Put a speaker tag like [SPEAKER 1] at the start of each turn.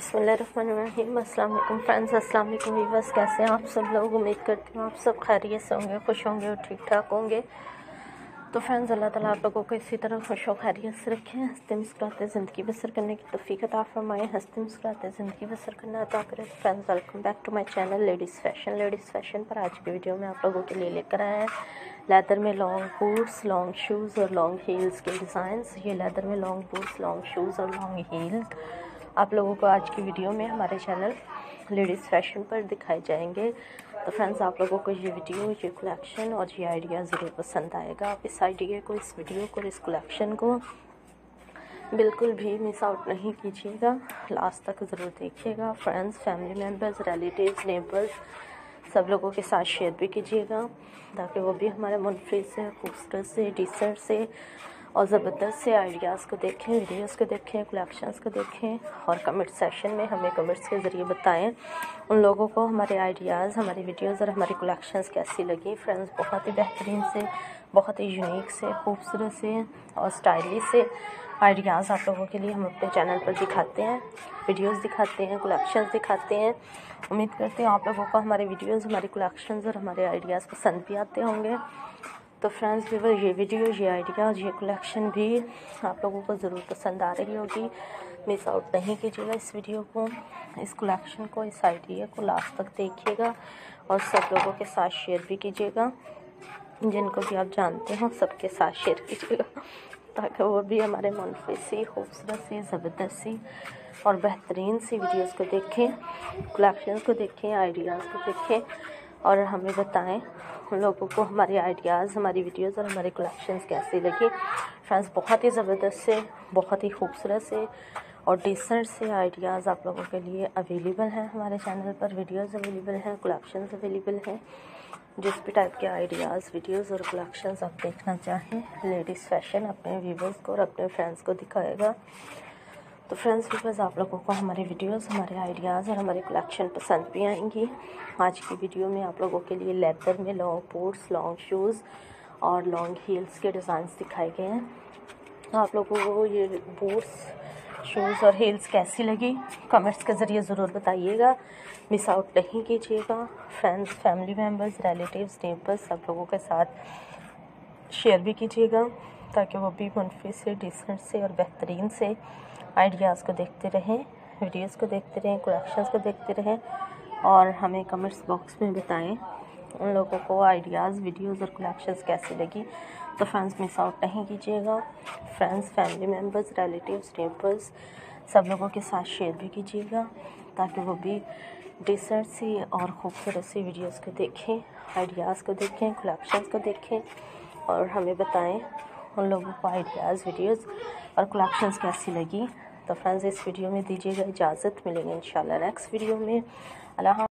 [SPEAKER 1] बिसमीम अल्लाम फ्रेंड्स अस्सलाम वालेकुम वीवर्स कैसे हैं आप सब लोग? उम्मीद करती हूँ आप सब खैरियत से होंगे, खुश होंगे और ठीक ठाक होंगे। तो फ्रेंड्स, अल्लाह ताला आप लोगों को इसी तरह खुश और खैरियत से रखें। हँसते मुस्कुराते ज़िंदगी बसर करने की तोफ़ी अता फरमाएँ। हँसते मुस्कुराते ज़िंदगी बसर करना अता करें। Friends welcome back to my channel ladies fashion ladies fashion पर आज की वीडियो में आप लोगों के लिए लेकर आए हैं। लेदर में लॉन्ग बूट्स लॉन्ग शूज़ और लॉन्ग हील्स के डिज़ाइंस ये लेदर में लॉन्ग बूट्स लॉन्ग शूज़ और लॉन्ग हील्स आप लोगों को आज की वीडियो में हमारे चैनल लेडीज़ फ़ैशन पर दिखाए जाएँगे। तो फ्रेंड्स आप लोगों को ये वीडियो ये कलेक्शन और ये आइडिया ज़रूर पसंद आएगा। आप इस आइडिया को, इस वीडियो को, इस कलेक्शन को बिल्कुल भी मिस आउट नहीं कीजिएगा। लास्ट तक ज़रूर देखिएगा। Friends family members relatives neighbours सब लोगों के साथ शेयर भी कीजिएगा, ताकि वो भी हमारे मुनफी से खूबसूरत से डिसेंट से और ज़बरदस्त से आइडियाज़ को देखें वीडियोस को देखें कलेक्शंस को देखें। और कमेंट सेशन में हमें कमेंट्स के ज़रिए बताएँ। उन लोगों को हमारे आइडियाज़ हमारी वीडियोस और हमारी कलेक्शंस कैसी लगी? फ्रेंड्स बहुत ही बेहतरीन से, बहुत ही यूनिक से, खूबसूरत से और स्टाइलिश से आइडियाज़ आप लोगों के लिए हम अपने चैनल पर दिखाते हैं। वीडियोस दिखाते हैं कलेक्शंस दिखाते हैं। उम्मीद करते हैं आप लोगों को हमारे वीडियोस हमारे कलेक्शंस और हमारे आइडियाज़ पसंद भी आते होंगे। तो फ्रेंड्स व्यूवर ये वीडियो ये आइडिया ये कलेक्शन भी आप लोगों को ज़रूर पसंद आ रही होगी। मिस आउट नहीं कीजिएगा इस वीडियो को। इस कलेक्शन को, इस आइडिया को लास्ट तक देखिएगा और सब लोगों के साथ शेयर भी कीजिएगा। जिनको भी आप जानते हो, सबके साथ शेयर कीजिएगा। ताकि वो भी हमारे मुनफी सी खूबसूरत सी, ज़बरदस्त सी और बेहतरीन सी वीडियोस को देखें कलेक्शंस को देखें आइडियाज़ को देखें। और हमें बताएँ उन लोगों को हमारे आइडियाज़ हमारी वीडियोस और हमारे कलेक्शंस कैसी लगी। फ्रेंड्स बहुत ही ज़बरदस्त से, बहुत ही खूबसूरत से और डिसेंट से आइडियाज़ आप लोगों के लिए अवेलेबल हैं हमारे चैनल पर। वीडियोस अवेलेबल हैं कलेक्शंस अवेलेबल हैं। जिस भी टाइप के आइडियाज़ वीडियोस और कलेक्शंस आप देखना चाहें लेडीज़ फ़ैशन अपने व्यूवर्स को और अपने फ्रेंड्स को दिखाएगा। तो फ्रेंड्स बिकॉज़ आप लोगों को हमारे वीडियोस हमारे आइडियाज़ और हमारे कलेक्शन पसंद भी आएँगी। आज की वीडियो में आप लोगों के लिए लेदर में लॉन्ग बूट्स लॉन्ग शूज़ और लॉन्ग हील्स के डिज़ाइंस दिखाए गए हैं। आप लोगों को ये बूट्स शूज़ और हील्स कैसी लगी? कमेंट्स के ज़रिए ज़रूर बताइएगा। मिस आउट नहीं कीजिएगा। Friends family members relatives neighbours सब लोगों के साथ शेयर भी कीजिएगा ताकि वो भी मुनफी से डिसेंट से और बेहतरीन से आइडियाज़ को देखते रहें वीडियोस को देखते रहें कलेक्शंस को देखते रहें और हमें कमेंट्स बॉक्स में बताएँ उन लोगों को आइडियाज़ वीडियोस और कलेक्शंस कैसी लगी। तो फ्रेंड्स मिस आउट नहीं कीजिएगा। Friends family members relatives neighbours सब लोगों के साथ शेयर भी कीजिएगा ताकि वो भी डिसेंट सी और ख़ूबसूरत सी वीडियोस को देखें आइडियाज़ को देखें कलेक्शंस को देखें। और हमें बताएँ उन लोगों को आइडियाज़ वीडियोस और कलेक्शंस कैसी लगी। तो फ्रेंड्स इस वीडियो में दीजिएगा इजाज़त। मिलेंगे इंशाल्लाह नेक्स्ट वीडियो में। अल्लाह